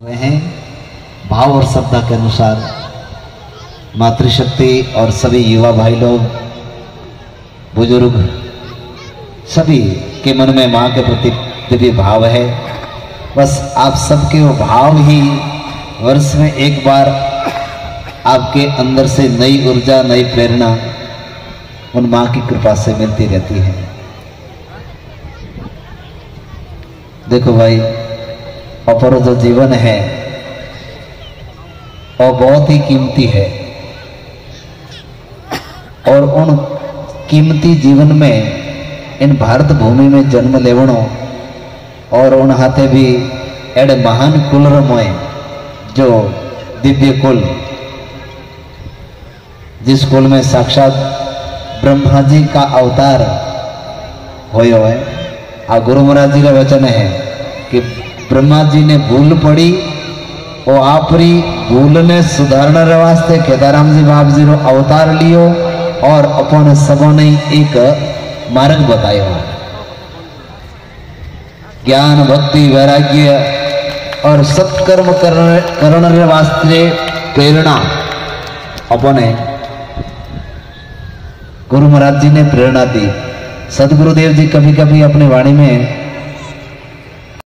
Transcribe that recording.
हुए हैं। भाव और श्रद्धा के अनुसार मातृशक्ति और सभी युवा भाई लोग, बुज़ुर्ग, सभी के मन में माँ के प्रति दिव्य भाव है। बस आप सबके वो भाव ही वर्ष में एक बार आपके अंदर से नई ऊर्जा, नई प्रेरणा उन माँ की कृपा से मिलती रहती है। देखो भाई अपर जो जीवन है वो बहुत ही कीमती है। और उन कीमती जीवन में, इन भारत भूमि में जन्म लेवणो और उन हाथे भी एड़े महान कुल रमोए जो दिव्य कुल, जिस कुल में साक्षात ब्रह्मा जी का अवतार हो। गुरु महाराज जी का वचन है कि ब्रह्मा जी ने भूल पड़ी और आपरी भूल ने सुधारने वास्ते केदाराम जी बाप जी अवतार लियो और अपन सबों ने एक मार्ग बतायो। ज्ञान, भक्ति, वैराग्य और सत्कर्म करने वास्ते प्रेरणा अपने गुरु महाराज जी ने प्रेरणा दी। सदगुरुदेव जी कभी कभी अपनी वाणी में